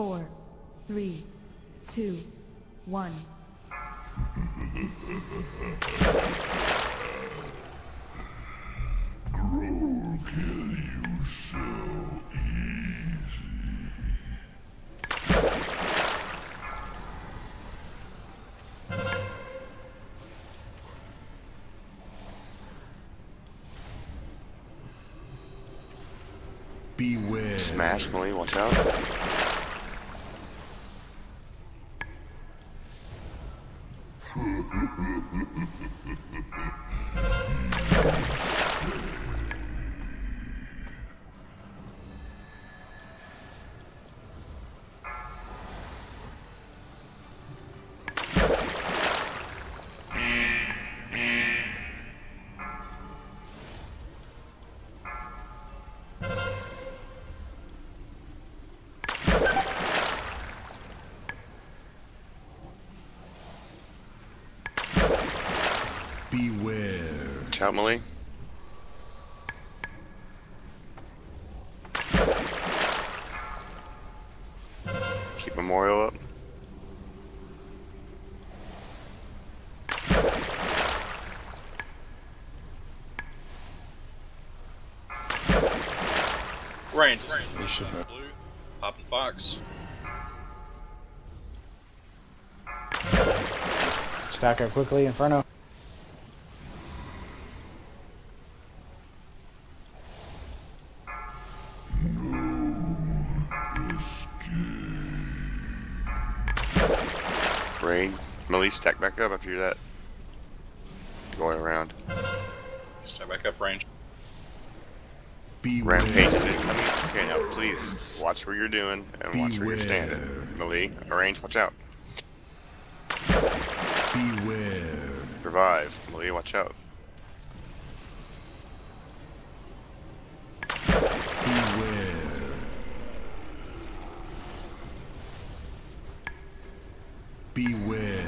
four, three, two, one. Gruul kill you so easy. Beware. Smash, melee, watch out. Come on. Beware. Watch out, melee. Keep Memorial up. Range. You should have. Blue. Popping Fox. Stack up quickly, Inferno. Rain. melee, stack back up after that. Going around. Stack back up range. Beware. Rampage is incoming. Okay, now please watch where you're doing and watch where you're standing. Beware. melee, arrange, uh, watch out. Beware. Revive. melee, watch out. Beware.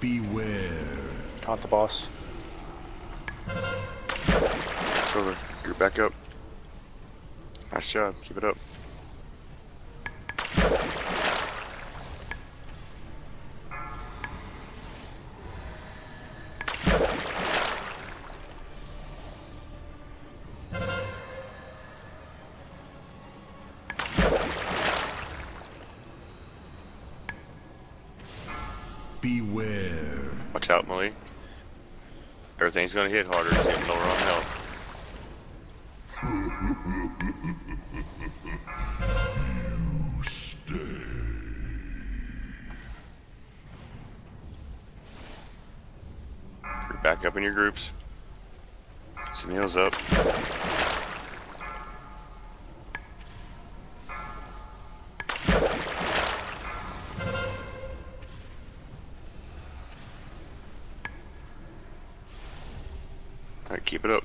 Beware. Caught the boss. It's over. Group back up. Nice job. Keep it up. Beware. Watch out, melee. Everything's gonna hit harder. It's getting lower on health. You stay. Group back up in your groups. Some heals up. Keep it up.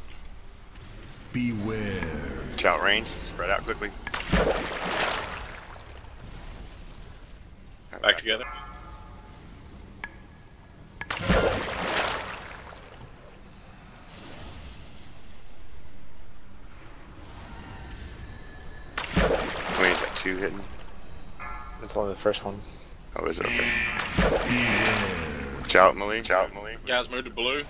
Beware. Watch out range. Spread out quickly. Back together. How many is that? Two hitting? That's only the first one. Oh, is it? Okay. Watch out, melee. Watch out, melee. Guys move to blue.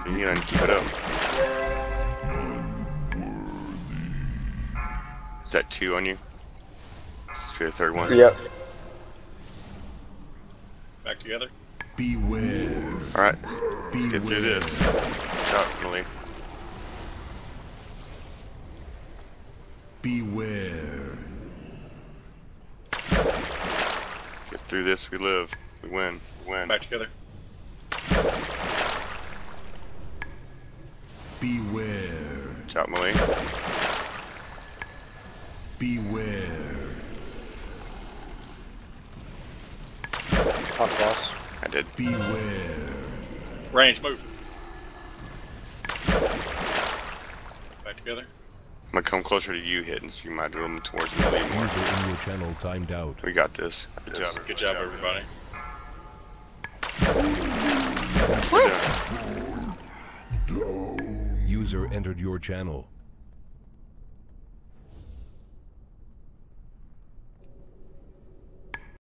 Stay on. Keep it up. Is that two on you? Let's the third one. Yep. Back together. Beware. Alright, let's get through this. Watch out, Beware. Get through this, we live. We win. We win. Back together. Beware. Watch out, melee. Beware. Caught the boss. I did. Beware. Range move. Back together. I'm gonna come closer to you, hitting, so you might do them towards me a little more. User in your channel timed out. We got this. Good job. Good job, everybody. User entered your channel.